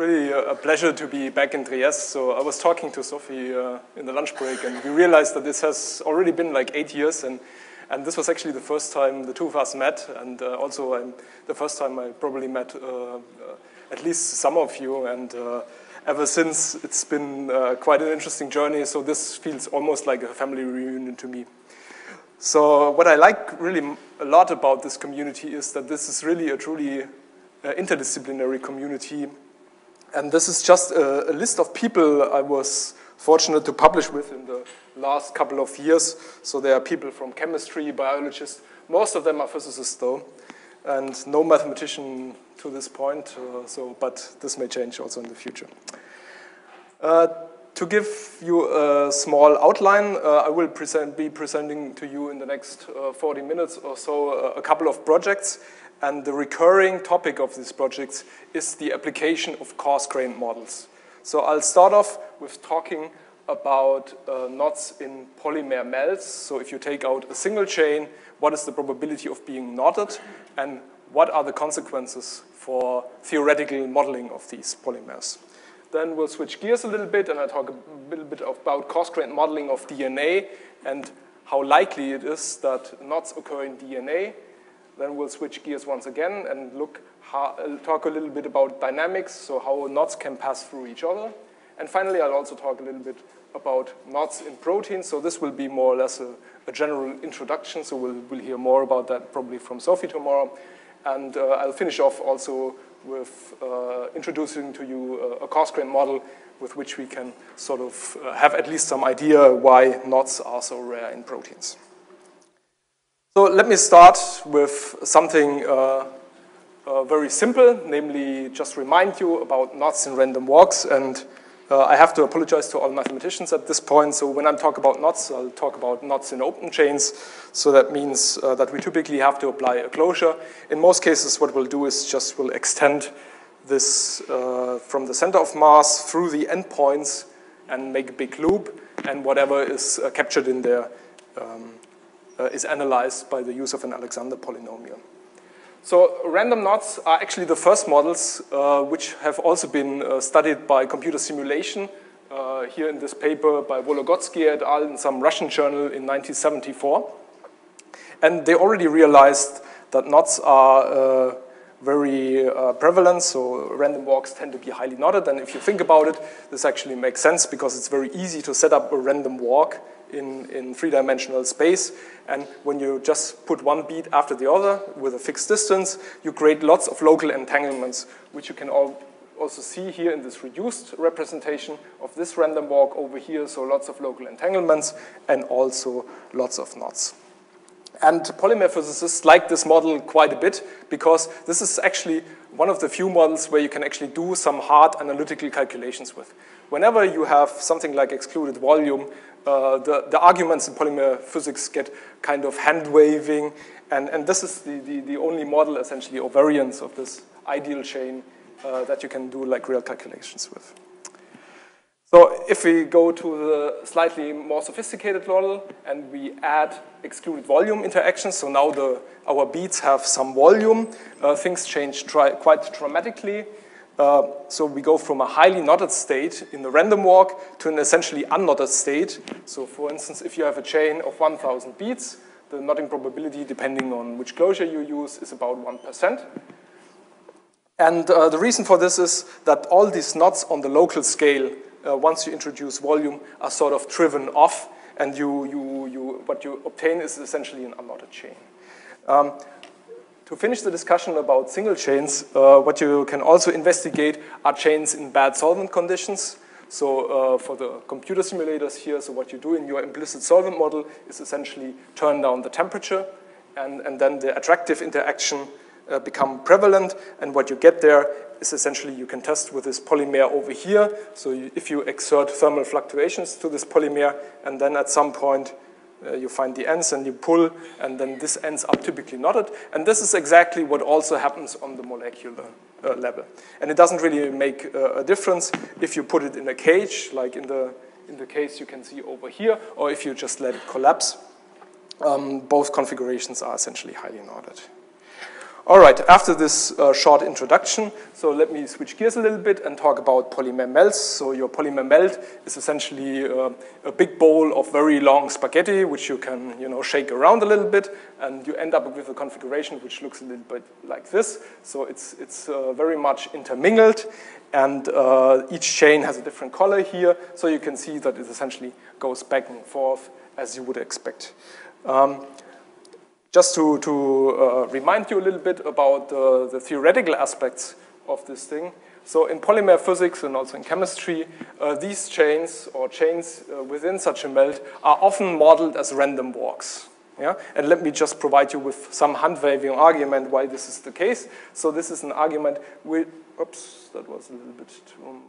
really a pleasure to be back in Trieste. So I was talking to Sophie uh, in the lunch break, and we realized that this has already been like eight years, and, and this was actually the first time the two of us met, and uh, also um, the first time I probably met uh, uh at least some of you, and uh, ever since it's been uh, quite an interesting journey, so this feels almost like a family reunion to me. So what I like really a lot about this community is that this is really a truly interdisciplinary community and this is just a, a, list of people I was fortunate to publish with in the last couple of years. So there are people from chemistry, biologists. Most of them are physicists, though, and no mathematician to this point. Uh, so, but this may change also in the future. Uh, to give you a small outline, uh, I will present, be presenting to you in the next uh, 40 minutes or so uh, a couple of projects and the recurring topic of these projects is the application of coarse-grained models. So I'll start off with talking about uh, knots in polymer melts. So if you take out a single chain, what is the probability of being knotted, and what are the consequences for theoretical modeling of these polymers. Then we'll switch gears a little bit, and I'll talk a little bit about coarse-grained modeling of DNA and how likely it is that knots occur in DNA, then we'll switch gears once again and look how, talk a little bit about dynamics, so how knots can pass through each other. And finally, I'll also talk a little bit about knots in proteins. So this will be more or less a, a general introduction. So we'll, we'll hear more about that probably from Sophie tomorrow. And uh, I'll finish off also with uh, introducing to you a, a coarse-grained model with which we can sort of uh, have at least some idea why knots are so rare in proteins. So let me start with something uh, uh, very simple, namely just remind you about knots in random walks. And uh, I have to apologize to all mathematicians at this point. So when I talk about knots, I'll talk about knots in open chains. So that means uh, that we typically have to apply a closure. In most cases, what we'll do is just we'll extend this uh, from the center of mass through the endpoints and make a big loop. And whatever is uh, captured in there um, is analyzed by the use of an Alexander polynomial. So random knots are actually the first models uh, which have also been uh, studied by computer simulation. Uh, here in this paper by Vologodsky et al. in some Russian journal in 1974. And they already realized that knots are uh, very uh, prevalent, so random walks tend to be highly knotted. And if you think about it, this actually makes sense because it's very easy to set up a random walk in, in three-dimensional space. And when you just put one bead after the other with a fixed distance, you create lots of local entanglements, which you can all also see here in this reduced representation of this random walk over here. So lots of local entanglements and also lots of knots. And polymer physicists like this model quite a bit because this is actually one of the few models where you can actually do some hard analytical calculations with. Whenever you have something like excluded volume, uh, the, the arguments in polymer physics get kind of hand-waving, and, and this is the, the, the, only model, essentially, or variance of this ideal chain uh, that you can do like real calculations with. So if we go to the slightly more sophisticated model and we add excluded volume interactions, so now the, our beads have some volume, uh, things change quite dramatically. Uh, so we go from a highly knotted state in the random walk to an essentially unknotted state. So for instance, if you have a chain of 1,000 beads, the knotting probability, depending on which closure you use, is about 1%. And uh, the reason for this is that all these knots on the local scale, uh, once you introduce volume, are sort of driven off, and you, you, you, what you obtain is essentially an unknotted chain. Um, to finish the discussion about single chains, uh, what you can also investigate are chains in bad solvent conditions. So uh, for the computer simulators here, so what you do in your implicit solvent model is essentially turn down the temperature, and, and then the attractive interaction uh, become prevalent, and what you get there is essentially you can test with this polymer over here. So you, if you exert thermal fluctuations to this polymer, and then at some point uh, you find the ends and you pull, and then this ends up typically knotted. And this is exactly what also happens on the molecular uh, level. And it doesn't really make uh, a difference if you put it in a cage, like in the, in the case you can see over here, or if you just let it collapse. Um, both configurations are essentially highly knotted. All right, after this uh, short introduction, so let me switch gears a little bit and talk about polymer melts. So your polymer melt is essentially uh, a big bowl of very long spaghetti, which you can you know, shake around a little bit, and you end up with a configuration which looks a little bit like this. So it's, it's uh, very much intermingled, and uh, each chain has a different color here, so you can see that it essentially goes back and forth as you would expect. Um, just to, to uh, remind you a little bit about the theoretical aspects of this thing. So in polymer physics and also in chemistry, uh, these chains or chains uh, within such a melt are often modeled as random walks. Yeah? And let me just provide you with some hand-waving argument why this is the case. So this is an argument with, oops, that was a little bit too,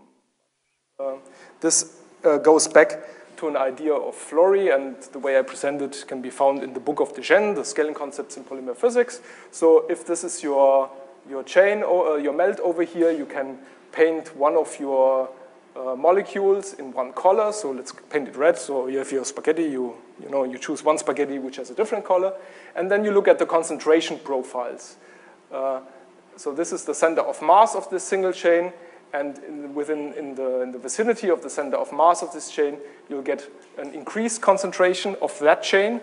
uh, this goes back to an idea of Flory, and the way I present it can be found in the book of de Gennes, the scaling concepts in polymer physics. So if this is your, your chain, or uh, your melt over here, you can paint one of your uh, molecules in one color. So let's paint it red. So if you have your spaghetti, you, you, know, you choose one spaghetti which has a different color, and then you look at the concentration profiles. Uh, so this is the center of mass of this single chain, and in, within in the, in the vicinity of the center of mass of this chain, you'll get an increased concentration of that chain,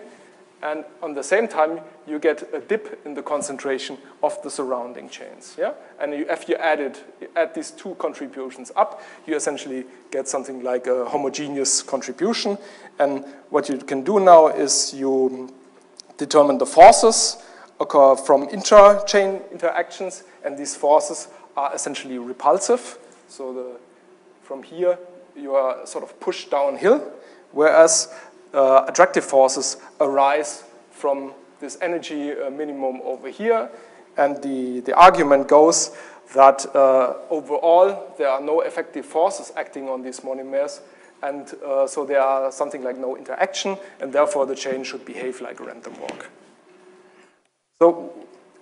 and on the same time, you get a dip in the concentration of the surrounding chains. Yeah? And you, if you add, it, add these two contributions up, you essentially get something like a homogeneous contribution. And what you can do now is you determine the forces occur from intra-chain interactions, and these forces are essentially repulsive. So the, from here, you are sort of pushed downhill, whereas uh, attractive forces arise from this energy uh, minimum over here. And the, the argument goes that uh, overall, there are no effective forces acting on these monomers, and uh, so there are something like no interaction, and therefore the chain should behave like a random walk. So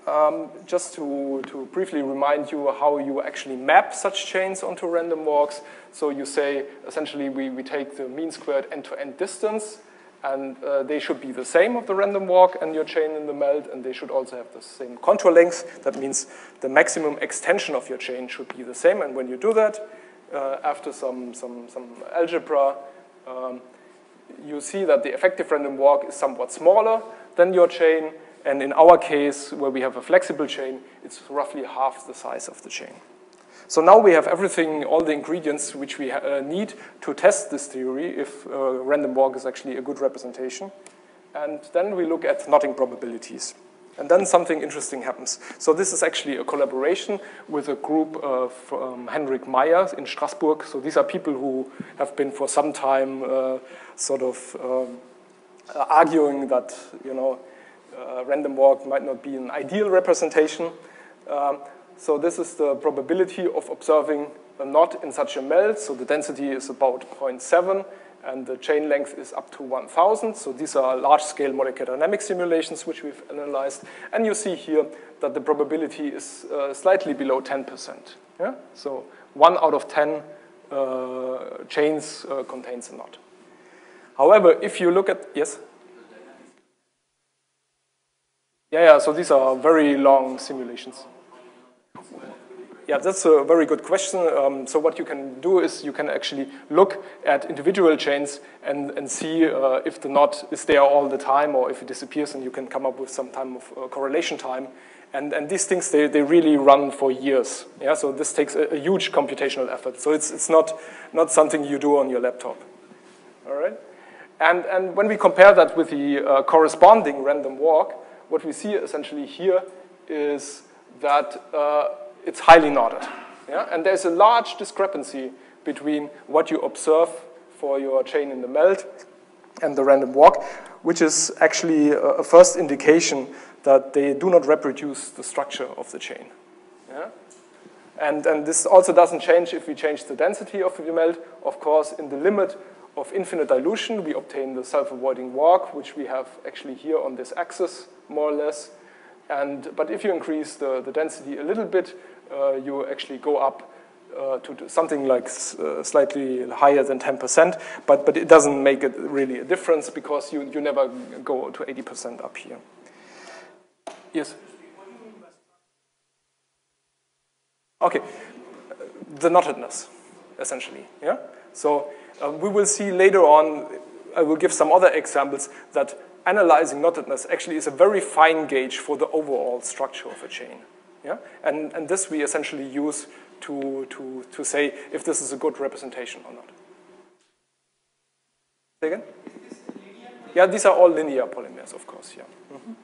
um, just to, to briefly remind you how you actually map such chains onto random walks. So you say, essentially, we, we take the mean squared end-to-end -end distance, and uh, they should be the same of the random walk and your chain in the melt, and they should also have the same contour length. That means the maximum extension of your chain should be the same, and when you do that, uh, after some, some, some algebra, um, you see that the effective random walk is somewhat smaller than your chain, and in our case, where we have a flexible chain, it's roughly half the size of the chain. So now we have everything, all the ingredients which we uh, need to test this theory if uh, random walk is actually a good representation. And then we look at knotting probabilities. And then something interesting happens. So this is actually a collaboration with a group of um, Hendrik Meyer in Strasbourg. So these are people who have been for some time uh, sort of um, arguing that, you know, uh, random walk might not be an ideal representation. Um, so this is the probability of observing a knot in such a melt. So the density is about 0.7 and the chain length is up to 1,000. So these are large-scale molecular dynamics simulations which we've analyzed. And you see here that the probability is uh, slightly below 10%. Yeah? So one out of 10 uh, chains uh, contains a knot. However, if you look at, yes? Yeah, yeah, so these are very long simulations. Yeah, that's a very good question. Um, so what you can do is you can actually look at individual chains and, and see uh, if the knot is there all the time or if it disappears and you can come up with some time of uh, correlation time. And, and these things, they, they really run for years. Yeah, so this takes a, a huge computational effort. So it's, it's not, not something you do on your laptop. All right? And, and when we compare that with the uh, corresponding random walk, what we see essentially here is that uh, it's highly knotted. Yeah? And there's a large discrepancy between what you observe for your chain in the melt and the random walk, which is actually a first indication that they do not reproduce the structure of the chain. Yeah? And, and this also doesn't change if we change the density of the melt. Of course, in the limit of infinite dilution, we obtain the self-avoiding walk, which we have actually here on this axis, more or less. And, but if you increase the, the density a little bit, uh, you actually go up uh, to something like uh, slightly higher than 10%, but, but it doesn't make it really a difference because you, you never go to 80% up here. Yes? Okay, the knottedness, essentially, yeah? So uh, we will see later on, I will give some other examples that analyzing knottedness actually is a very fine gauge for the overall structure of a chain. Yeah? And, and this we essentially use to, to, to say if this is a good representation or not. Say again? Yeah, these are all linear polymers, of course, yeah. Mm -hmm.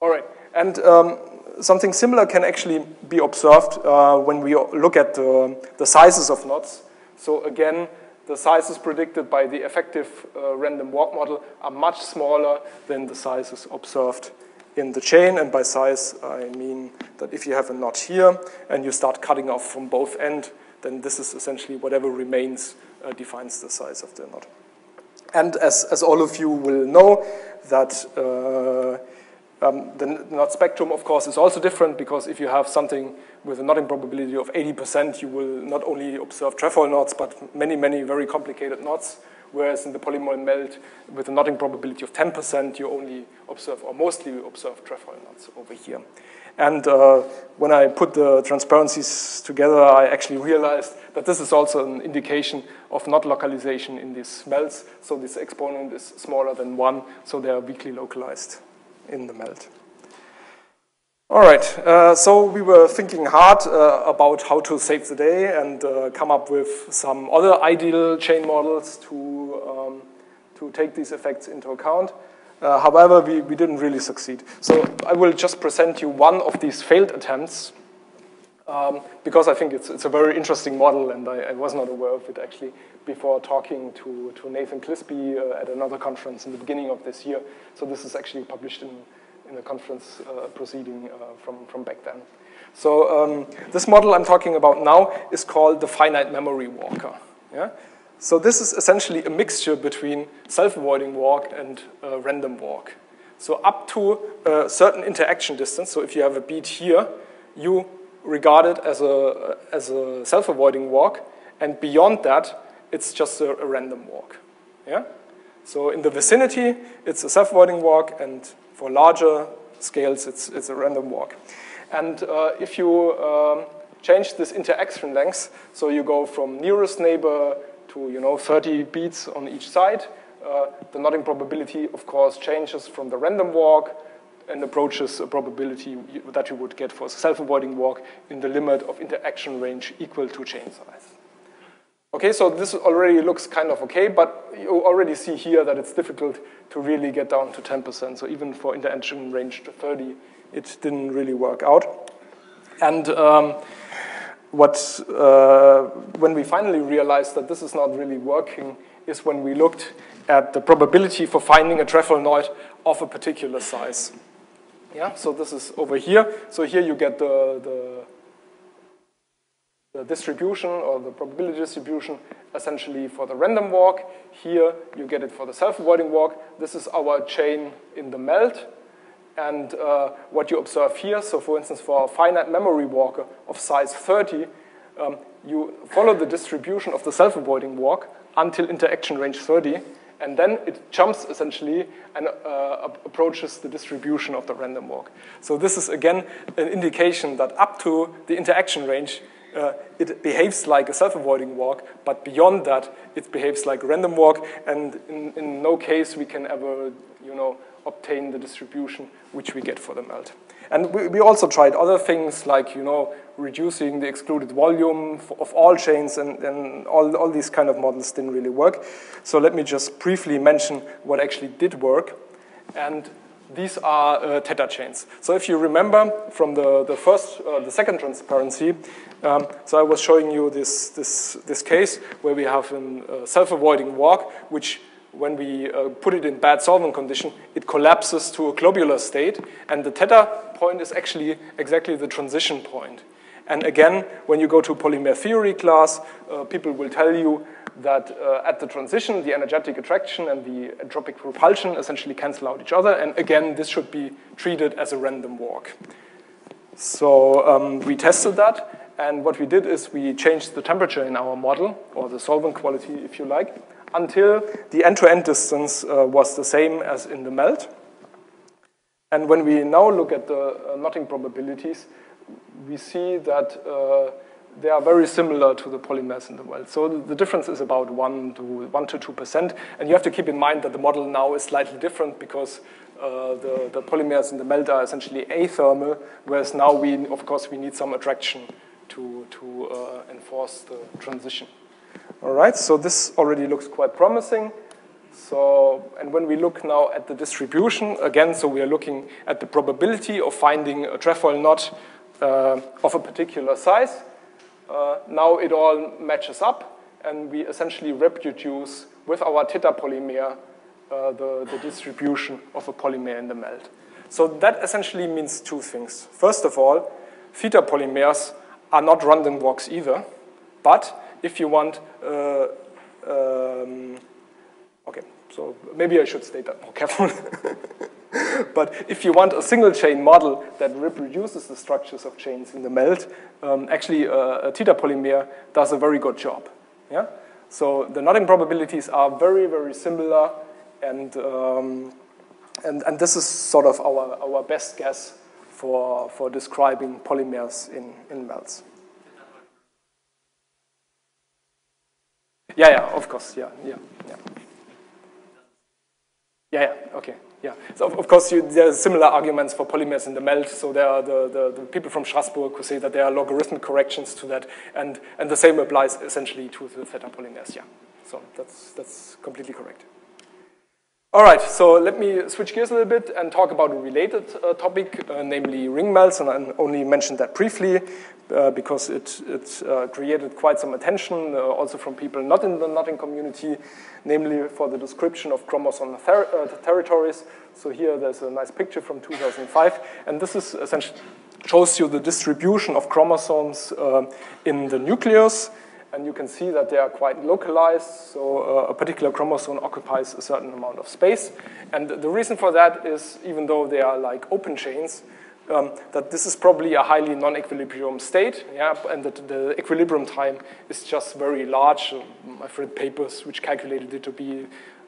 All right, and um, something similar can actually be observed uh, when we look at the, the sizes of knots. So again, the sizes predicted by the effective uh, random walk model are much smaller than the sizes observed in the chain. And by size, I mean that if you have a knot here and you start cutting off from both ends, then this is essentially whatever remains uh, defines the size of the knot. And as, as all of you will know, that uh, um, the knot spectrum, of course, is also different because if you have something with a knotting probability of 80%, you will not only observe trefoil knots, but many, many very complicated knots. Whereas in the polymer melt, with a knotting probability of 10%, you only observe, or mostly observe trefoil knots over here. And uh, when I put the transparencies together, I actually realized that this is also an indication of knot localization in these melts. So this exponent is smaller than one, so they are weakly localized in the melt. All right, uh, so we were thinking hard uh, about how to save the day and uh, come up with some other ideal chain models to, um, to take these effects into account. Uh, however, we, we didn't really succeed. So I will just present you one of these failed attempts um, because I think it's, it's a very interesting model and I, I, was not aware of it actually before talking to, to Nathan Clisby uh, at another conference in the beginning of this year. So this is actually published in in a conference uh, proceeding uh, from, from back then. So um, this model I'm talking about now is called the finite memory walker. Yeah? So this is essentially a mixture between self-avoiding walk and uh, random walk. So up to a certain interaction distance, so if you have a bead here, you regard it as a, as a self-avoiding walk, and beyond that, it's just a, a random walk. Yeah? So in the vicinity, it's a self-avoiding walk, and for larger scales, it's, it's a random walk. And uh, if you um, change this interaction length, so you go from nearest neighbor to you know 30 beats on each side, uh, the knotting probability, of course, changes from the random walk and approaches a probability that you would get for a self-avoiding walk in the limit of interaction range equal to chain size. Okay, so this already looks kind of okay, but you already see here that it's difficult to really get down to 10%. So even for interaction range to 30, it didn't really work out. And um, what, uh, when we finally realized that this is not really working is when we looked at the probability for finding a trefoil knot of a particular size. Yeah, so this is over here. So here you get the, the the distribution or the probability distribution essentially for the random walk. Here you get it for the self-avoiding walk. This is our chain in the melt. And uh, what you observe here, so for instance, for a finite memory walker of size 30, um, you follow the distribution of the self-avoiding walk until interaction range 30, and then it jumps essentially and uh, approaches the distribution of the random walk. So this is again an indication that up to the interaction range, uh, it behaves like a self-avoiding walk, but beyond that, it behaves like a random walk, and in, in no case we can ever, you know, obtain the distribution which we get for the melt. And we, we also tried other things like, you know, reducing the excluded volume of all chains, and, and all, all these kind of models didn't really work. So let me just briefly mention what actually did work. And these are uh, theta chains. So if you remember from the, the first, uh, the second transparency, um, so I was showing you this, this, this case where we have a uh, self-avoiding walk, which when we uh, put it in bad solvent condition, it collapses to a globular state, and the theta point is actually exactly the transition point. And again, when you go to polymer theory class, uh, people will tell you that uh, at the transition, the energetic attraction and the entropic repulsion essentially cancel out each other. And again, this should be treated as a random walk. So um, we tested that. And what we did is we changed the temperature in our model, or the solvent quality, if you like, until the end-to-end -end distance uh, was the same as in the melt. And when we now look at the uh, knotting probabilities, we see that uh, they are very similar to the polymers in the world. So the difference is about 1 to 1 to 2%. And you have to keep in mind that the model now is slightly different because uh, the, the polymers in the melt are essentially athermal, whereas now we, of course, we need some attraction to, to uh, enforce the transition. All right, so this already looks quite promising. So, and when we look now at the distribution, again, so we are looking at the probability of finding a trefoil knot uh, of a particular size. Uh, now it all matches up, and we essentially reproduce with our theta polymer uh, the, the distribution of a polymer in the melt. So that essentially means two things. First of all, theta polymers are not random walks either, but if you want, um, okay, so maybe I should state that more carefully. but if you want a single chain model that reproduces the structures of chains in the melt, um, actually uh, a theta polymer does a very good job. Yeah? So the knotting probabilities are very, very similar, and, um, and, and this is sort of our, our best guess for, for describing polymers in, in melts. Yeah, yeah, of course, yeah, yeah, yeah. Yeah, yeah, okay. Yeah, so of, course you, there are similar arguments for polymers in the melt. So there are the, the, the, people from Strasbourg who say that there are logarithmic corrections to that, and, and the same applies essentially to the theta polymers. Yeah, so that's, that's completely correct. All right, so let me switch gears a little bit and talk about a related uh, topic, uh, namely ring melts, and I only mentioned that briefly uh, because it, it uh, created quite some attention, uh, also from people not in the knotting community, namely for the description of chromosome ter uh, territories. So here there's a nice picture from 2005, and this is essentially shows you the distribution of chromosomes in the nucleus and you can see that they are quite localized, so uh, a particular chromosome occupies a certain amount of space. And the reason for that is, even though they are like open chains, um, that this is probably a highly non-equilibrium state, yeah, and that the equilibrium time is just very large. I've read papers which calculated it to be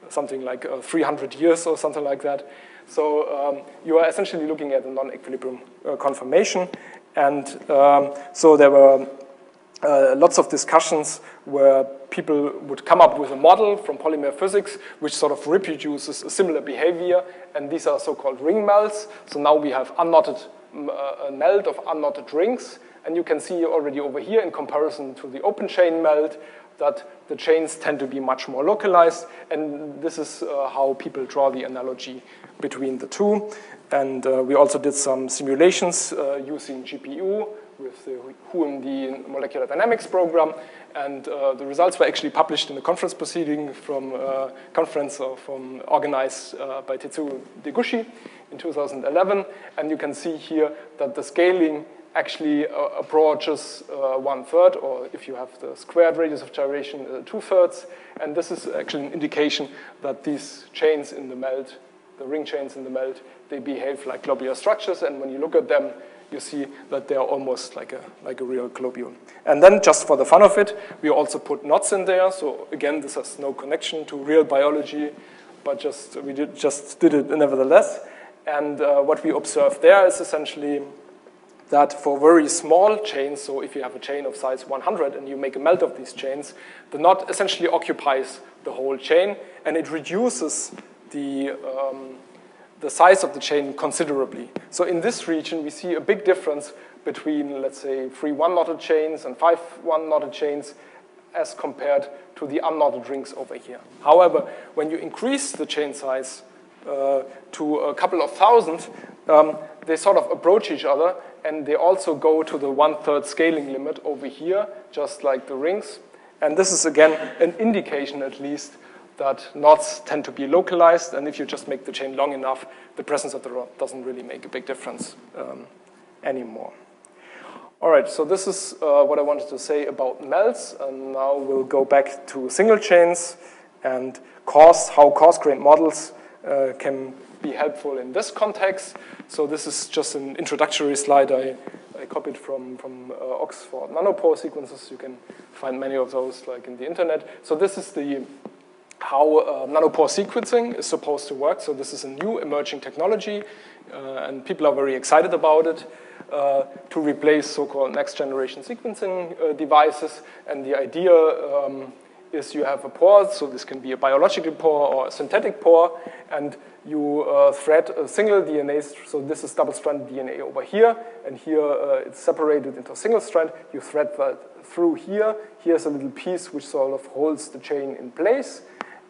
something like uh, 300 years or something like that. So um, you are essentially looking at a non-equilibrium uh, conformation. And um, so there were uh, lots of discussions where people would come up with a model from polymer physics which sort of reproduces a similar behavior, and these are so-called ring melts. So now we have unknotted, uh, melt of unknotted rings, and you can see already over here in comparison to the open chain melt that the chains tend to be much more localized, and this is uh, how people draw the analogy between the two. And uh, we also did some simulations uh, using GPU with the HOOMD molecular dynamics program. And uh, the results were actually published in a conference proceeding from a uh, conference uh, from organized uh, by Tetsuo Deguchi in 2011. And you can see here that the scaling actually uh, approaches uh, one third, or if you have the squared radius of gyration, two thirds. And this is actually an indication that these chains in the melt, the ring chains in the melt, they behave like globular structures. And when you look at them, you see that they are almost like a, like a real globule. And then just for the fun of it, we also put knots in there. So again, this has no connection to real biology, but just we did, just did it nevertheless. And uh, what we observe there is essentially that for very small chains, so if you have a chain of size 100 and you make a melt of these chains, the knot essentially occupies the whole chain and it reduces the um, the size of the chain considerably. So in this region, we see a big difference between, let's say, three one-knotted chains and five one-knotted chains as compared to the unknotted rings over here. However, when you increase the chain size uh, to a couple of thousand, um, they sort of approach each other, and they also go to the one-third scaling limit over here, just like the rings. And this is, again, an indication, at least, that knots tend to be localized, and if you just make the chain long enough, the presence of the rod doesn't really make a big difference um, anymore. All right, so this is uh, what I wanted to say about melts, and now we'll go back to single chains and coarse, how coarse-grained models uh, can be helpful in this context. So this is just an introductory slide I, I copied from, from uh, Oxford nanopore sequences. You can find many of those like in the internet. So this is the how uh, nanopore sequencing is supposed to work. So this is a new emerging technology, uh, and people are very excited about it. uh, to replace so-called next-generation sequencing uh, devices. And the idea um, is you have a pore, so this can be a biological pore or a synthetic pore, and you uh, thread a single DNA, so this is double-stranded DNA over here, and here uh, it's separated into a single strand. You thread that through here. Here's a little piece which sort of holds the chain in place,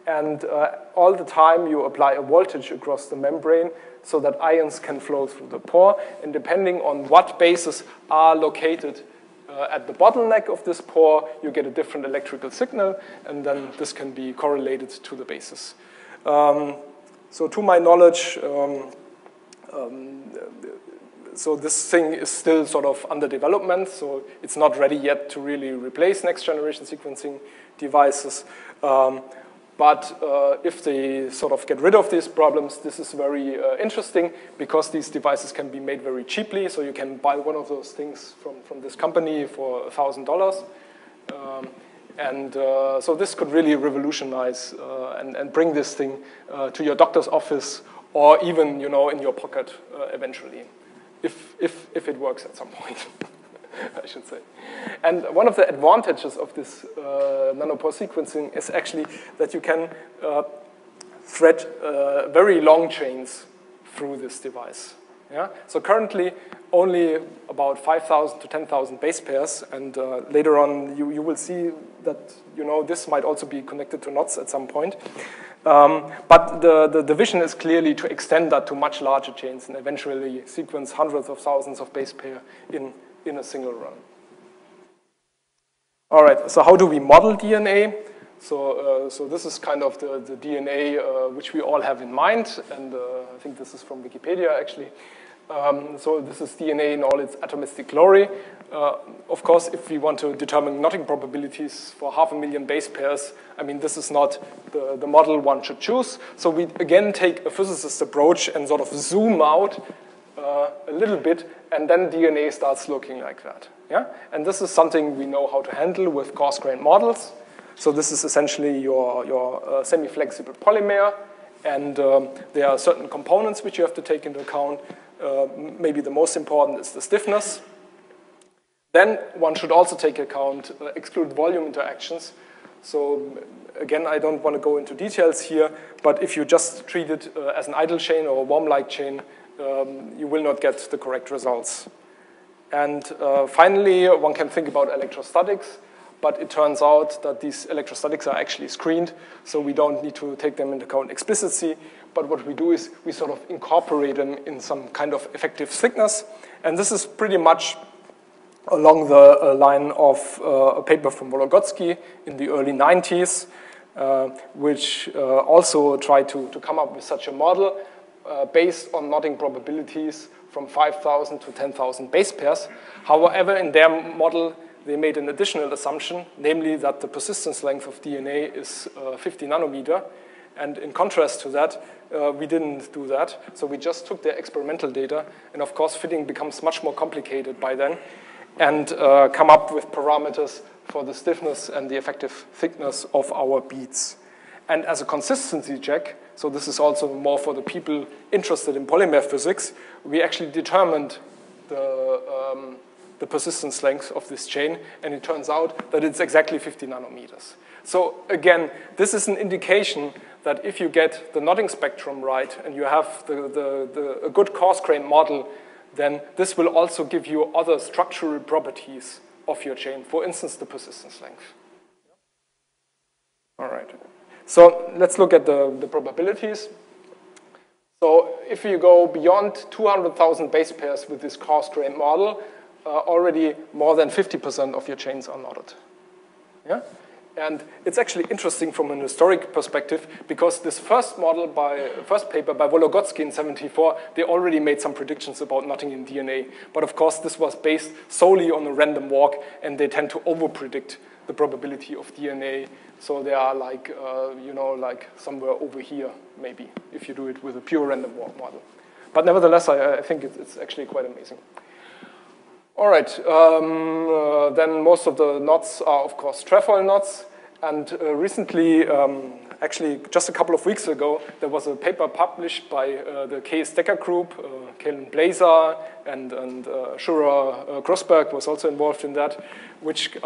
and uh, all the time you apply a voltage across the membrane so that ions can flow through the pore, and depending on what bases are located uh, at the bottleneck of this pore, you get a different electrical signal, and then this can be correlated to the basis. Um, so to my knowledge, um, um, so this thing is still sort of under development, so it's not ready yet to really replace next generation sequencing devices. Um, but uh, if they sort of get rid of these problems, this is very uh, interesting because these devices can be made very cheaply. So you can buy one of those things from, from this company for $1,000. Um, and uh, so this could really revolutionize uh, and, and bring this thing uh, to your doctor's office or even you know, in your pocket uh, eventually, if, if, if it works at some point. I should say. And one of the advantages of this uh, nanopore sequencing is actually that you can uh, thread uh, very long chains through this device. Yeah? So currently, only about 5,000 to 10,000 base pairs, and uh, later on you, you will see that you know, this might also be connected to knots at some point. Um, but the, the, the, vision is clearly to extend that to much larger chains and eventually sequence hundreds of thousands of base pair in in a single run. All right, so how do we model DNA? So, uh, so this is kind of the, the DNA uh, which we all have in mind, and uh, I think this is from Wikipedia actually. Um, so this is DNA in all its atomistic glory. Uh, of course, if we want to determine knotting probabilities for half a million base pairs, I mean, this is not the, the model one should choose. So we again take a physicist approach and sort of zoom out uh, a little bit, and then DNA starts looking like that. Yeah? And this is something we know how to handle with coarse-grained models. So this is essentially your, your uh, semi-flexible polymer, and um, there are certain components which you have to take into account. Uh, maybe the most important is the stiffness. Then one should also take account uh, exclude volume interactions. So again, I don't want to go into details here, but if you just treat it uh, as an ideal chain or a worm-like chain, um, you will not get the correct results. And uh, finally, one can think about electrostatics, but it turns out that these electrostatics are actually screened, so we don't need to take them into account explicitly. But what we do is we sort of incorporate them in some kind of effective thickness. And this is pretty much along the uh, line of uh, a paper from Vologodsky in the early 90s, uh, which uh, also tried to, to come up with such a model uh, based on knotting probabilities from 5,000 to 10,000 base pairs. However, in their model, they made an additional assumption, namely that the persistence length of DNA is uh, 50 nanometer. And in contrast to that, uh, we didn't do that. So we just took their experimental data. And of course, fitting becomes much more complicated by then and uh, come up with parameters for the stiffness and the effective thickness of our beads. And as a consistency check, so this is also more for the people interested in polymer physics. We actually determined the, um, the persistence length of this chain, and it turns out that it's exactly 50 nanometers. So again, this is an indication that if you get the knotting spectrum right and you have the, the, the, a good coarse-grained model, then this will also give you other structural properties of your chain, for instance, the persistence length. All right. So let's look at the, the probabilities. So if you go beyond 200,000 base pairs with this coarse-grained model, uh, already more than 50% of your chains are knotted. Yeah? And it's actually interesting from an historic perspective because this first model by, first paper by Vologodsky in 74, they already made some predictions about knotting in DNA. But of course, this was based solely on a random walk and they tend to overpredict the probability of DNA. So they are like, uh, you know, like somewhere over here, maybe, if you do it with a pure random walk model. But nevertheless, I, I think it's actually quite amazing. All right, um, uh, then most of the knots are, of course, trefoil knots. And uh, recently, um, actually, just a couple of weeks ago, there was a paper published by uh, the Cees Dekker group, uh, Calin Plesa, and, and uh, Shura uh, Grosberg was also involved in that, which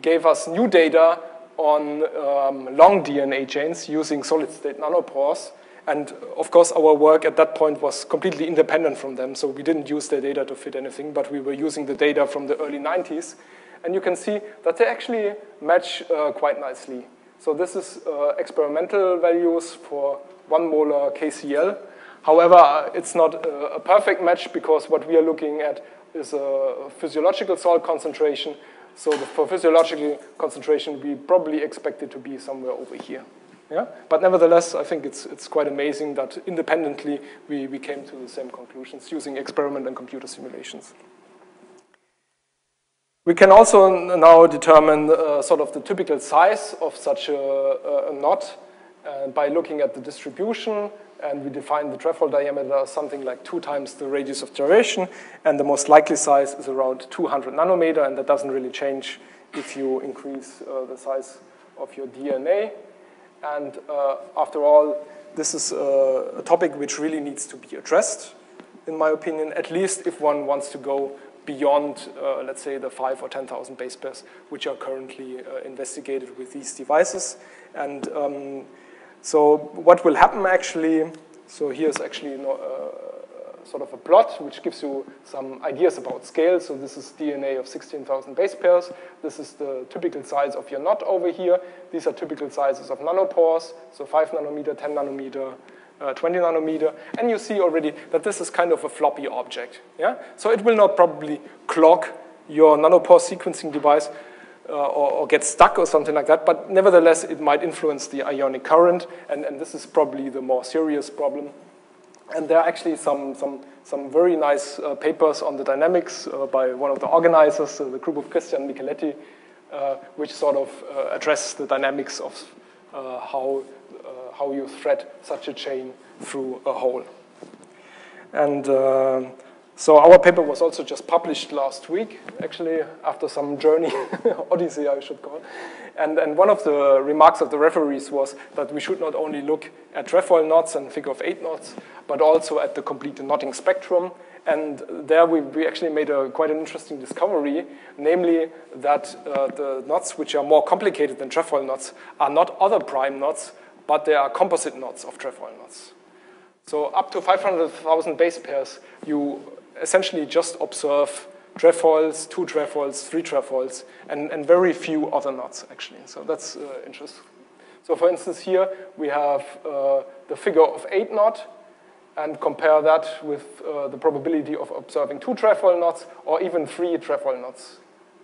gave us new data on um, long DNA chains using solid-state nanopores. And of course, our work at that point was completely independent from them, so we didn't use their data to fit anything, but we were using the data from the early 90s. And you can see that they actually match uh, quite nicely. So this is uh, experimental values for one molar KCl. However, it's not a perfect match because what we are looking at is a physiological salt concentration. So for physiological concentration, we probably expect it to be somewhere over here. Yeah? But nevertheless, I think it's, it's quite amazing that independently we, we came to the same conclusions using experiment and computer simulations. We can also now determine uh, sort of the typical size of such a, a knot uh, by looking at the distribution, and we define the trefoil diameter as something like two times the radius of gyration, and the most likely size is around 200 nanometer, and that doesn't really change if you increase uh, the size of your DNA. And uh, after all, this is uh, a topic which really needs to be addressed, in my opinion, at least if one wants to go beyond, uh, let's say, the five or 10,000 base pairs which are currently uh, investigated with these devices. And um, so what will happen actually, so here's actually no, uh, sort of a plot which gives you some ideas about scale. So this is DNA of 16,000 base pairs. This is the typical size of your knot over here. These are typical sizes of nanopores, so 5 nanometer, 10 nanometer, uh, 20 nanometer, and you see already that this is kind of a floppy object. Yeah? So it will not probably clog your nanopore sequencing device uh, or, or, get stuck or something like that, but nevertheless it might influence the ionic current, and, and this is probably the more serious problem. And there are actually some, some, some very nice uh, papers on the dynamics uh, by one of the organizers, uh, the group of Christian Micheletti, uh, which sort of address the dynamics of how how you thread such a chain through a hole. And uh, so our paper was also just published last week, actually, after some journey, odyssey I should call. And, and one of the remarks of the referees was that we should not only look at trefoil knots and figure of eight knots, but also at the complete knotting spectrum. And there we, we actually made a, quite an interesting discovery, namely that uh, the knots which are more complicated than trefoil knots are not other prime knots, but they are composite knots of trefoil knots. So up to 500,000 base pairs, you essentially just observe trefoils, two trefoils, three trefoils, and, and very few other knots, actually. So that's uh, interesting. So for instance, here we have uh, the figure of eight knot, and compare that with uh, the probability of observing two trefoil knots, or even three trefoil knots.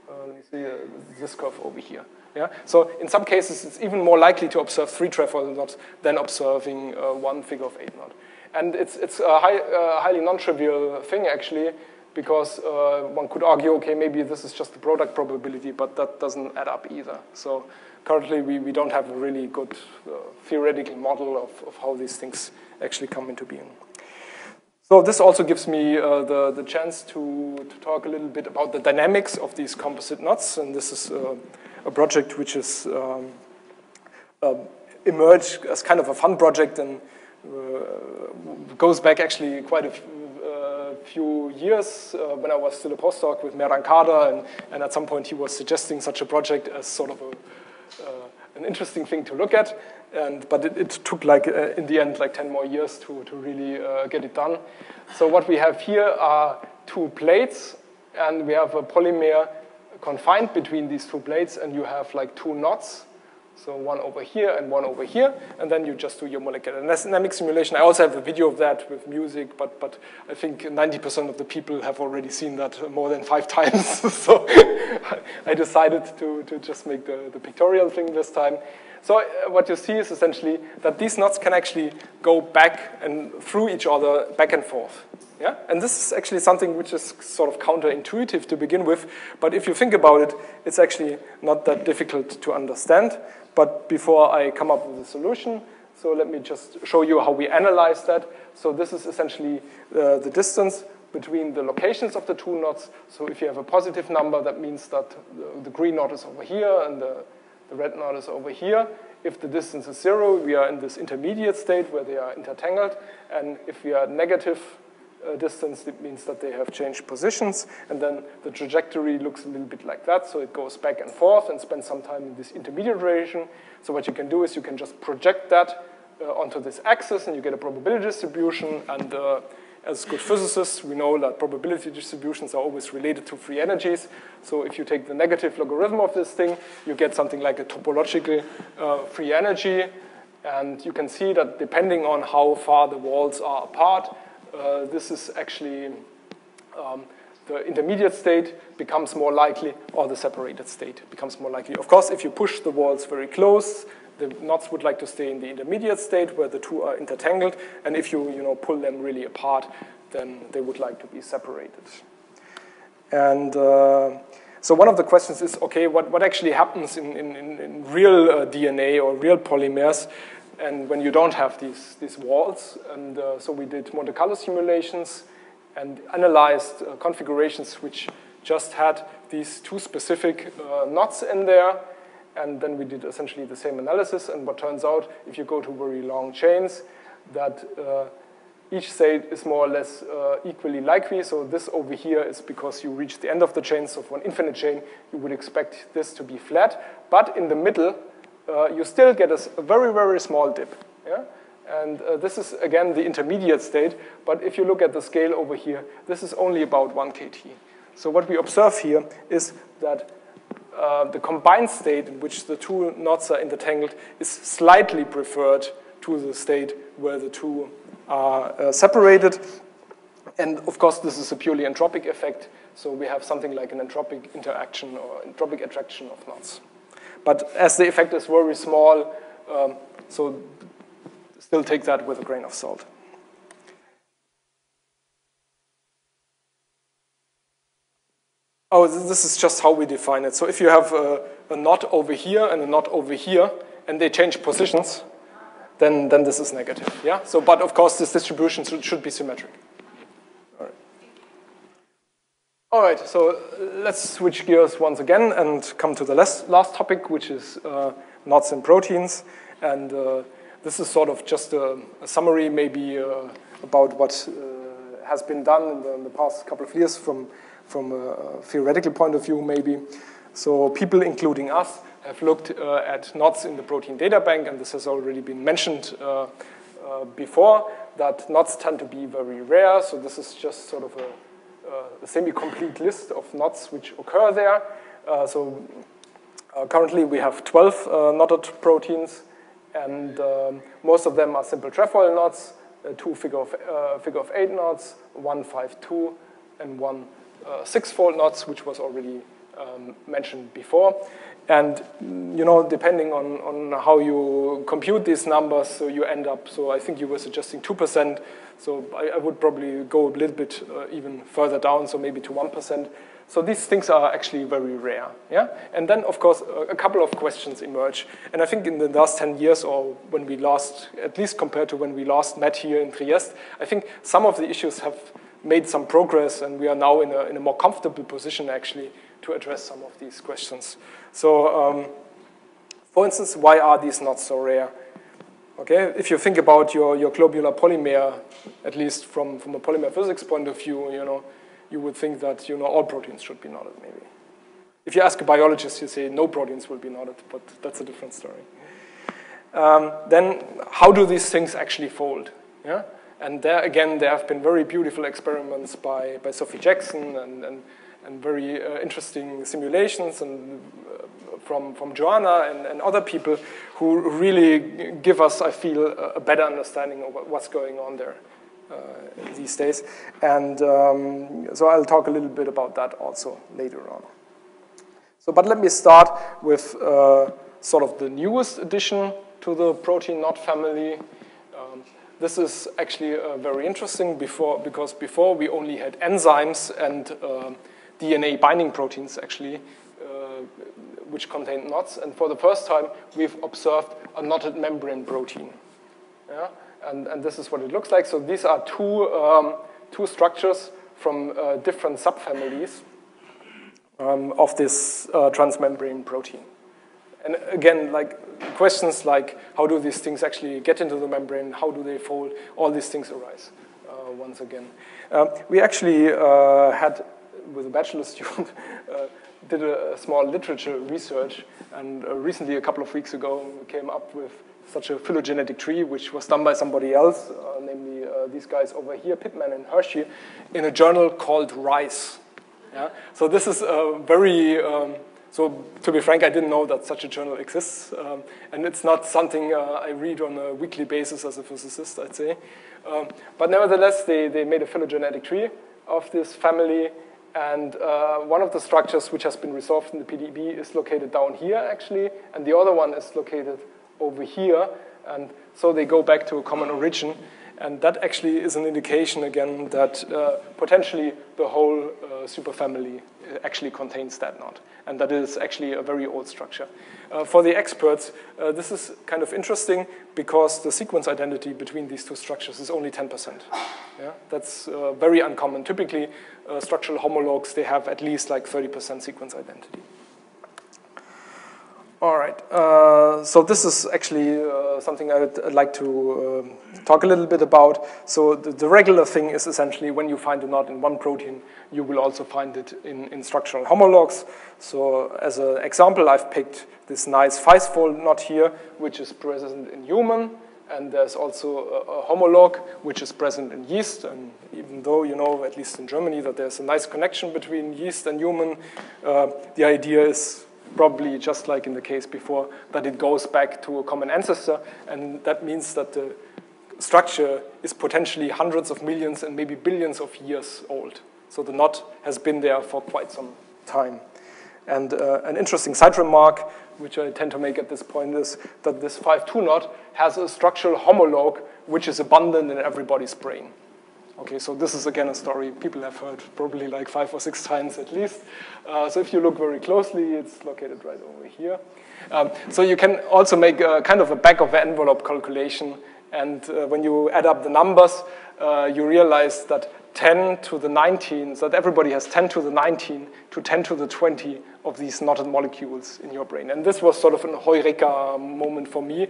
Uh, let me see uh, this curve over here. Yeah? So in some cases, it's even more likely to observe three trefoil knots than observing uh, one figure of eight knot. And it's, it's a high, uh, highly non-trivial thing, actually, because uh, one could argue, okay, maybe this is just the product probability, but that doesn't add up either. So currently, we, we don't have a really good uh, theoretical model of, of how these things actually come into being. So this also gives me uh, the, the chance to, to talk a little bit about the dynamics of these composite knots. And this is uh, a project which is um, uh, emerged as kind of a fun project and goes back actually quite a uh, few years uh, when I was still a postdoc with Mehran Kardar, and, and, at some point he was suggesting such a project as sort of a, uh, an interesting thing to look at. And, but it, it took like, uh, in the end, like 10 more years to, to really get it done. So what we have here are two plates, and we have a polymer confined between these two plates and you have like two knots. So one over here and one over here, and then you just do your molecular dynamic simulation. I also have a video of that with music, but, but I think 90% of the people have already seen that more than five times. so I decided to, to just make the, the pictorial thing this time. So uh, what you see is essentially that these knots can actually go back and through each other, back and forth. Yeah? And this is actually something which is sort of counterintuitive to begin with, but if you think about it, it's actually not that difficult to understand. But before I come up with a solution, so let me just show you how we analyze that. So this is essentially uh, the distance between the locations of the two knots. So if you have a positive number, that means that the, green knot is over here and the, the red knot is over here. if the distance is zero, we are in this intermediate state where they are intertangled. And if we are negative uh, distance, it means that they have changed positions. And then the trajectory looks a little bit like that. So it goes back and forth and spends some time in this intermediate region. So what you can do is you can just project that uh, onto this axis, and you get a probability distribution. And uh, as good physicists, we know that probability distributions are always related to free energies. So if you take the negative logarithm of this thing, you get something like a topological uh, free energy. And you can see that depending on how far the walls are apart, this is actually um, the intermediate state becomes more likely or the separated state becomes more likely. Of course, if you push the walls very close, the knots would like to stay in the intermediate state where the two are intertangled, and if you, you know, pull them really apart, then they would like to be separated. And uh, so one of the questions is, okay, what, what actually happens in, in, in real uh, DNA or real polymers and when you don't have these, these walls? And uh, so we did Monte Carlo simulations and analyzed uh, configurations which just had these two specific uh, knots in there, and then we did essentially the same analysis. And what turns out, if you go to very long chains, that uh, each state is more or less uh, equally likely. So this over here is because you reach the end of the chain. So for an infinite chain, you would expect this to be flat. But in the middle, uh, you still get a, very, very small dip. Yeah? And uh, this is, again, the intermediate state. But if you look at the scale over here, this is only about 1 kT. So what we observe here is that uh, the combined state in which the two knots are intertangled is slightly preferred to the state where the two are uh, separated. And of course, this is a purely entropic effect. So we have something like an entropic interaction or entropic attraction of knots. But as the effect is very small, um, so still take that with a grain of salt. Oh, this is just how we define it. So if you have a, a knot over here and a knot over here, and they change positions, then, then this is negative. Yeah. So, but of course, this distribution should, should be symmetric. All right. All right. So let's switch gears once again and come to the last, topic, which is uh, knots in proteins. And uh, this is sort of just a, a summary, maybe uh, about what uh, has been done in the, in the past couple of years from from a theoretical point of view, maybe. So people, including us, have looked uh, at knots in the protein data bank, and this has already been mentioned uh, uh, before, that knots tend to be very rare. So this is just sort of a, uh, a semi-complete list of knots which occur there. Uh, so uh, currently we have 12 knotted proteins, and um, most of them are simple trefoil knots, two figure of, figure of eight knots, one five two, and one uh, six-fold knots, which was already um, mentioned before. And you know, depending on, on how you compute these numbers, so you end up, so I think you were suggesting 2%, so I, I would probably go a little bit uh, even further down, so maybe to 1%. So these things are actually very rare, yeah? And then, of course, a, a couple of questions emerge. And I think in the last 10 years, or when we last, at least compared to when we last met here in Trieste, I think some of the issues have made some progress, and we are now in a, in a more comfortable position, actually, to address some of these questions. So, um, for instance, why are these not so rare? Okay, if you think about your, your globular polymer, at least from, from a polymer physics point of view, you know, you would think that you know all proteins should be knotted, maybe. If you ask a biologist, you say no proteins will be knotted, but that's a different story. Um, then, how do these things actually fold? Yeah? And there, again, there have been very beautiful experiments by, by Sophie Jackson and, and, and very uh, interesting simulations and, uh, from, from Joanna and, and other people who really give us, I feel, a better understanding of what's going on there uh, these days. And um, so I'll talk a little bit about that also later on. So, but let me start with uh, sort of the newest addition to the protein knot family, this is actually uh, very interesting before, because before we only had enzymes and uh, DNA binding proteins actually, uh, which contain knots. And for the first time, we've observed a knotted membrane protein. Yeah? And, and this is what it looks like. So these are two, um, two structures from uh, different subfamilies um, of this uh, transmembrane protein. And again, like questions like how do these things actually get into the membrane, how do they fold, all these things arise uh, once again. Um, we actually uh, had, with a bachelor student, uh, did a, a, small literature research, and uh, recently, a couple of weeks ago, came up with such a phylogenetic tree, which was done by somebody else, uh, namely these guys over here, Pittman and Hirschi, in a journal called Rice. Yeah? So this is a very, um, so to be frank, I didn't know that such a journal exists. Um, and it's not something uh, I read on a weekly basis as a physicist, I'd say. Um, but nevertheless, they, they made a phylogenetic tree of this family. And uh, one of the structures which has been resolved in the PDB is located down here, actually. And the other one is located over here. And so they go back to a common origin. And that actually is an indication, again, that uh, potentially the whole uh, superfamily uh, actually contains that knot. And that is actually a very old structure. Uh, for the experts, uh, this is kind of interesting because the sequence identity between these two structures is only 10%. Yeah? That's uh, very uncommon. Typically, structural homologs, they have at least like 30% sequence identity. All right, uh, so this is actually uh, something I'd, I'd, like to um, talk a little bit about. So the, the, regular thing is essentially when you find a knot in one protein, you will also find it in, in structural homologs. So as an example, I've picked this nice five-fold knot here, which is present in human, and there's also a, a homolog, which is present in yeast. And even though you know, at least in Germany, that there's a nice connection between yeast and human, uh, the idea is probably just like in the case before, that it goes back to a common ancestor, and that means that the structure is potentially hundreds of millions and maybe billions of years old. So the knot has been there for quite some time. And uh, an interesting side remark, which I tend to make at this point, is that this 5-2 knot has a structural homologue which is abundant in everybody's brain. Okay, so this is again a story people have heard probably like five or six times at least. Uh, so if you look very closely, it's located right over here. Um, so you can also make a, kind of a back of the envelope calculation. And uh, when you add up the numbers, uh, you realize that 10 to the 19, so that everybody has 10 to the 19 to 10 to the 20 of these knotted molecules in your brain. And this was sort of an heureka moment for me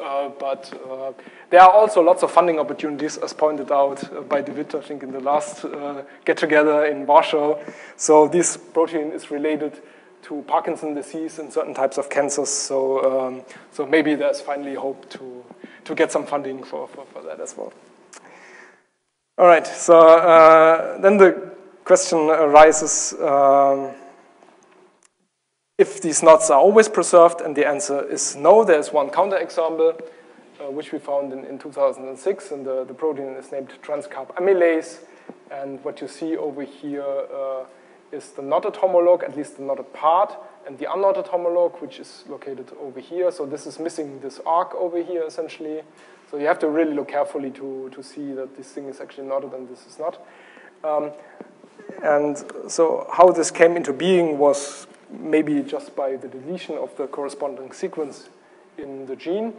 uh, but uh, there are also lots of funding opportunities, as pointed out uh, by David, I think, in the last uh, get-together in Warsaw. So this protein is related to Parkinson disease and certain types of cancers. So, um, so maybe there's finally hope to, to get some funding for, for, for that as well. All right, so uh, then the question arises, um, if these knots are always preserved, and the answer is no. There's one counterexample, uh, which we found in, in 2006, and the, the protein is named transcarbamylase. And what you see over here uh, is the knotted homolog, at least the knotted part, and the unknotted homolog, which is located over here. So this is missing this arc over here, essentially. So you have to really look carefully to, to see that this thing is actually knotted and this is not. Um, and so how this came into being was maybe just by the deletion of the corresponding sequence in the gene.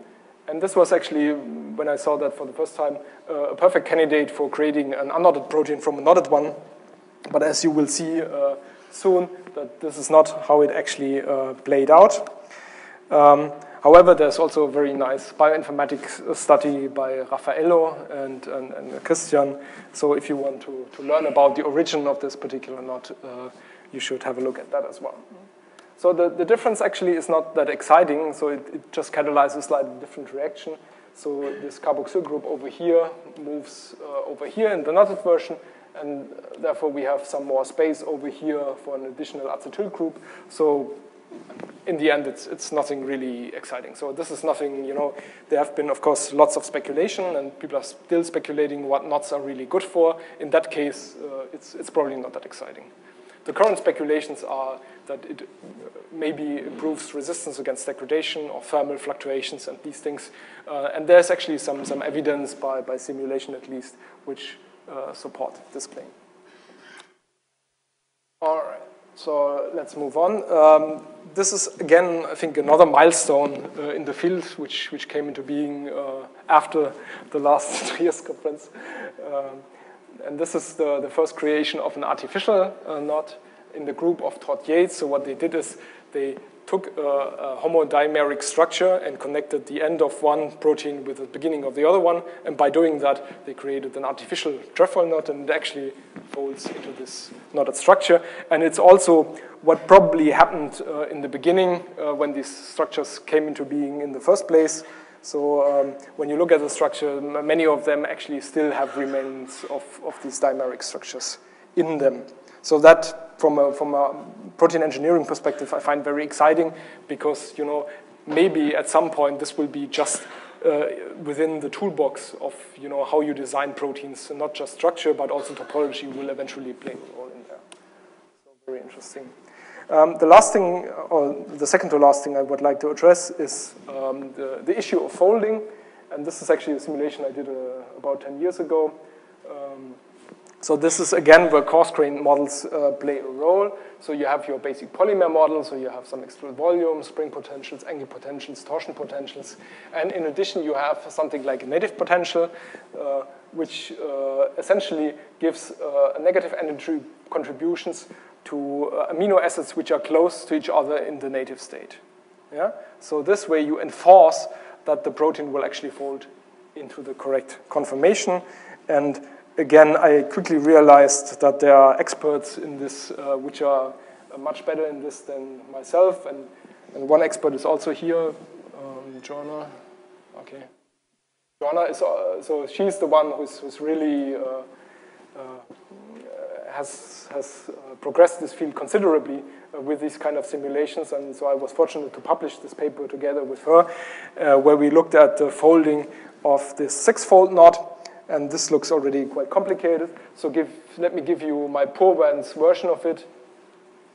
And this was actually, when I saw that for the first time, uh, a perfect candidate for creating an unknotted protein from a knotted one. But as you will see uh, soon, that this is not how it actually uh, played out. Um, however, there's also a very nice bioinformatics study by Raffaello and, and, and, Christian. So if you want to, to learn about the origin of this particular knot, uh, you should have a look at that as well. So the, the difference actually is not that exciting, so it, it just catalyzes a slightly different reaction. So this carboxyl group over here moves uh, over here in the knotted version, and therefore we have some more space over here for an additional acetyl group. So in the end, it's, it's nothing really exciting. So this is nothing, you know, there have been, of course, lots of speculation, and people are still speculating what knots are really good for. In that case, uh, it's, it's probably not that exciting. The current speculations are that it maybe improves resistance against degradation or thermal fluctuations and these things. Uh, and there's actually some, some evidence by, by simulation at least which uh, support this claim. All right, so let's move on. Um, this is, again, I think, another milestone uh, in the field which, which came into being uh, after the last Trieste conference. Um, and this is the, the first creation of an artificial uh, knot in the group of Yeates. So what they did is they took a, a, homodimeric structure and connected the end of one protein with the beginning of the other one. And by doing that, they created an artificial trefoil knot, and it actually folds into this knotted structure. And it's also what probably happened uh, in the beginning uh, when these structures came into being in the first place. So um, when you look at the structure, many of them actually still have remains of, of these dimeric structures in them. So that, from a, from a protein engineering perspective, I find very exciting because, you know, maybe at some point this will be just uh, within the toolbox of, you know, how you design proteins, and not just structure, but also topology will eventually play a role in there. So very interesting. Um, the last thing, or the second to last thing I would like to address is um, the, the issue of folding. And this is actually a simulation I did uh, about 10 years ago. Um, so this is, again, where coarse-grained models uh, play a role. So you have your basic polymer model, so you have some excluded volume, spring potentials, angle potentials, torsion potentials. And in addition, you have something like a native potential, uh, which uh, essentially gives uh, negative energy contributions to uh, amino acids which are close to each other in the native state. Yeah? So this way you enforce that the protein will actually fold into the correct conformation. And again, I quickly realized that there are experts in this uh, which are uh, much better in this than myself. And, and one expert is also here, um, Joanna. Okay. Joanna is, uh, so she's the one who's, who's really uh, uh, has, has uh, progressed this field considerably uh, with these kind of simulations. And so I was fortunate to publish this paper together with her, uh, where we looked at the folding of this six-fold knot. And this looks already quite complicated. So give, let me give you my poor man's version of it.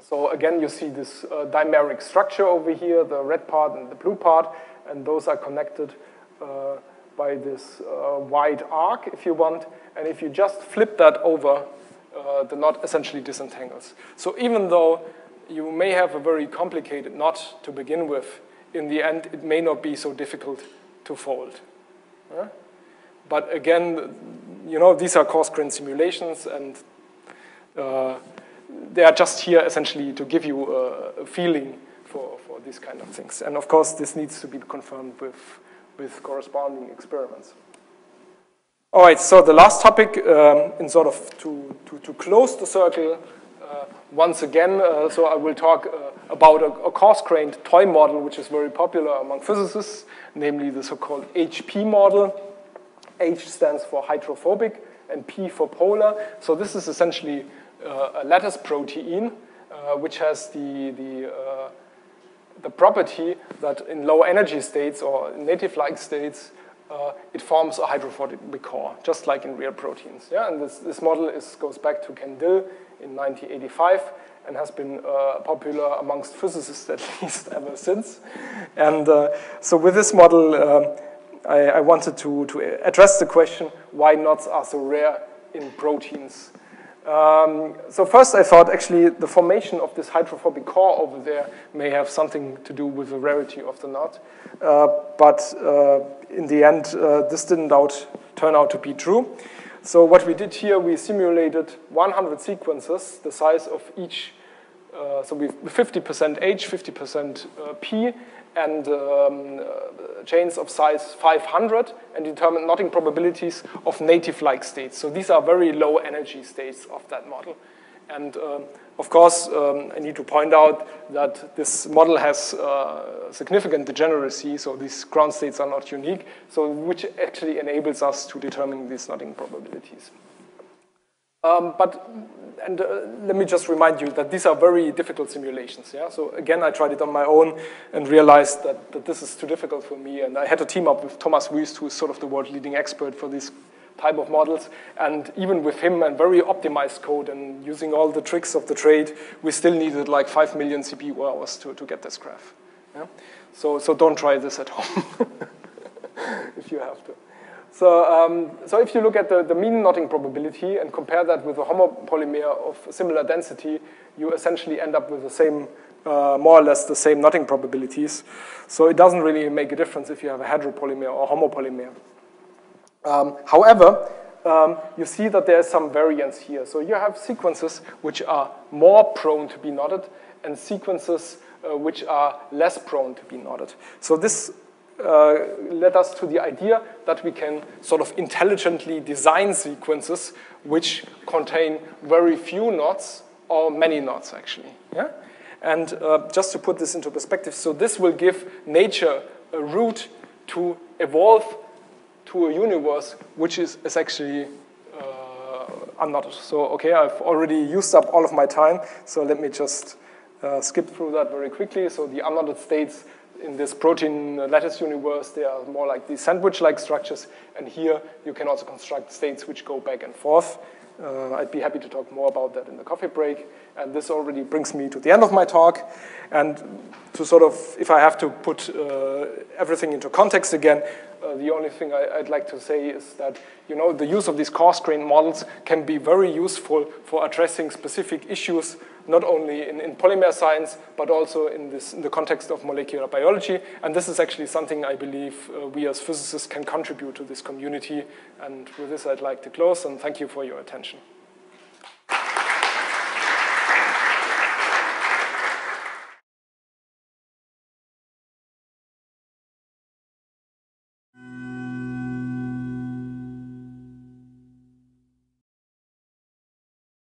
So again, you see this uh, dimeric structure over here, the red part and the blue part, and those are connected uh, by this uh, wide arc, if you want. And if you just flip that over uh, the knot essentially disentangles. So even though you may have a very complicated knot to begin with, in the end, it may not be so difficult to fold. Uh, but again, you know, these are coarse-grained simulations, and uh, they are just here essentially to give you a, a feeling for, for these kind of things. And of course, this needs to be confirmed with, with corresponding experiments. All right, so the last topic, um, in sort of to, to, to close the circle, uh, once again, uh, so I will talk uh, about a, a coarse-grained toy model, which is very popular among physicists, namely the so-called HP model. H stands for hydrophobic and P for polar. So this is essentially uh, a lattice protein, uh, which has the, the, uh, the property that in low energy states or native-like states, uh, it forms a hydrophobic core, just like in real proteins. Yeah? And this, this model is, goes back to Ken Dill in 1985 and has been uh, popular amongst physicists at least ever since. And uh, so with this model, um, I, I, wanted to, to address the question why knots are so rare in proteins. Um, so first I thought actually the formation of this hydrophobic core over there may have something to do with the rarity of the knot. Uh, but uh, in the end, uh, this didn't out, turn out to be true. So what we did here, we simulated 100 sequences, the size of each, uh, so we 50% H, 50% uh, P, and um, uh, chains of size 500, and determine knotting probabilities of native-like states. So these are very low energy states of that model. And um, of course, um, I need to point out that this model has uh, significant degeneracy, so these ground states are not unique, so which actually enables us to determine these knotting probabilities. Um, but, and uh, let me just remind you that these are very difficult simulations. Yeah? So again, I tried it on my own and realized that, that this is too difficult for me. And I had to team up with Thomas Wüst, who is sort of the world leading expert for these type of models. And even with him and very optimized code and using all the tricks of the trade, we still needed like 5 million CPU hours to, to get this graph. Yeah? So, so don't try this at home if you have to. So, um, so if you look at the, the mean knotting probability and compare that with a homopolymer of similar density, you essentially end up with the same, uh, more or less the same knotting probabilities. So it doesn't really make a difference if you have a heteropolymer or homopolymer. Um, however, um, you see that there's some variance here. So you have sequences which are more prone to be knotted and sequences uh, which are less prone to be knotted. So this uh, led us to the idea that we can sort of intelligently design sequences which contain very few knots or many knots actually. Yeah? And uh, just to put this into perspective, so this will give nature a route to evolve to a universe which is, is actually uh, unknotted. So, okay, I've already used up all of my time, so let me just uh, skip through that very quickly. So the unknotted states in this protein lattice universe, they are more like these sandwich-like structures, and here you can also construct states which go back and forth. Uh, I'd be happy to talk more about that in the coffee break. And this already brings me to the end of my talk. And to sort of, if I have to put uh, everything into context again, uh, the only thing I, would like to say is that you know the use of these coarse-grained models can be very useful for addressing specific issues, not only in, in polymer science, but also in, this, in the context of molecular biology. And this is actually something I believe uh, we as physicists can contribute to this community. And with this, I'd like to close, and thank you for your attention.